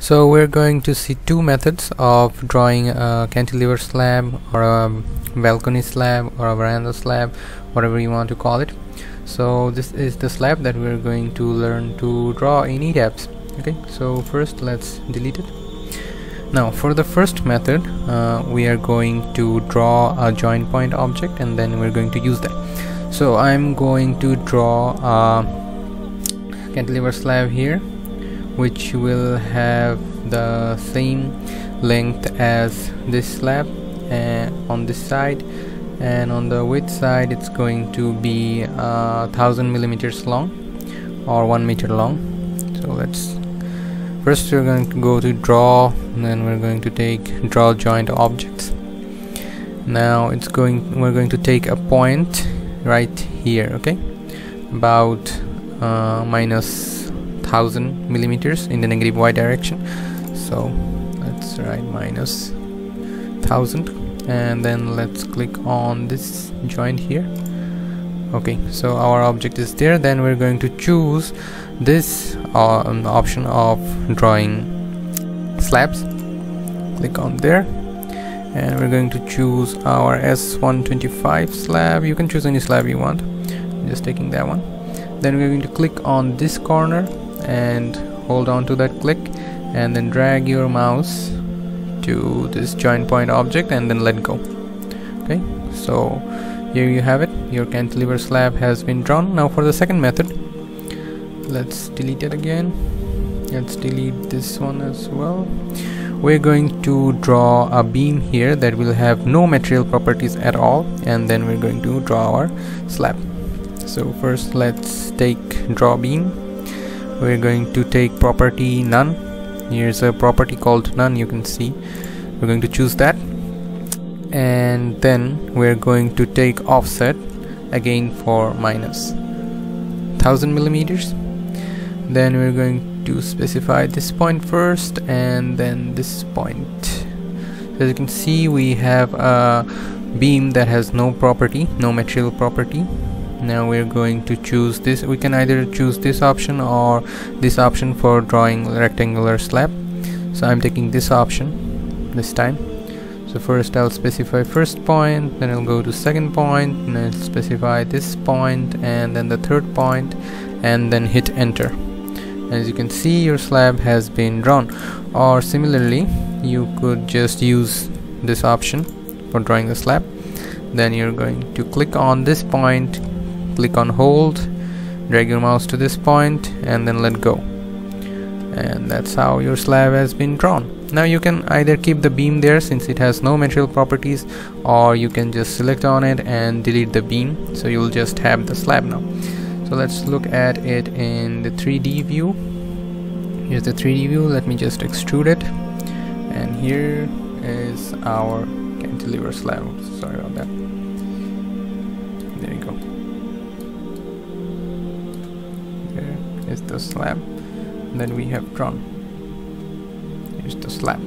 So we're going to see two methods of drawing a cantilever slab or a balcony slab or a veranda slab whatever you want to call it. So this is the slab that we're going to learn to draw in ETABS okay so first let's delete it. Now for the first method uh, we are going to draw a joint point object and then we're going to use that. So I'm going to draw a cantilever slab here which will have the same length as this slab uh, on this side. And on the width side it's going to be uh, thousand millimeters long or one meter long. So let's first we're going to go to draw and then we're going to take draw joint objects. Now it's going we're going to take a point right here okay? About uh, minus thousand millimeters in the negative y direction. So let's write minus thousand and then let's click on this joint here. Okay so our object is there. Then we're going to choose this uh, option of drawing slabs. Click on there. And we're going to choose our S125 slab. You can choose any slab you want. I'm just taking that one. Then we're going to click on this corner and hold on to that click and then drag your mouse to this joint point object and then let go. Okay so here you have it. Your cantilever slab has been drawn. Now for the second method let's delete it again. Let's delete this one as well. We're going to draw a beam here that will have no material properties at all and then we're going to draw our slab. So first let's take draw beam we're going to take property none here's a property called none you can see. We're going to choose that. And then we're going to take offset again for minus 1000 millimeters. Then we're going to specify this point first and then this point. As you can see we have a beam that has no property no material property now we're going to choose this we can either choose this option or this option for drawing rectangular slab. So I'm taking this option this time. So first I'll specify first point then I'll go to second point and specify this point and then the third point and then hit enter. As you can see your slab has been drawn. Or similarly you could just use this option for drawing the slab. Then you're going to click on this point click on hold drag your mouse to this point and then let go. And that's how your slab has been drawn. Now you can either keep the beam there since it has no material properties or you can just select on it and delete the beam. So you'll just have the slab now. So let's look at it in the 3d view. Here's the 3d view. Let me just extrude it. And here is our cantilever slab. Sorry about that. There you go is the slab. Then we have drawn here's the slab.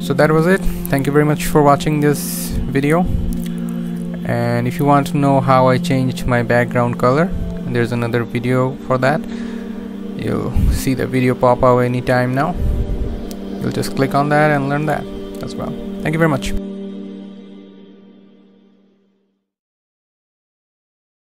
So that was it. Thank you very much for watching this video. And if you want to know how I changed my background color there's another video for that. You'll see the video pop up anytime now. You'll just click on that and learn that as well. Thank you very much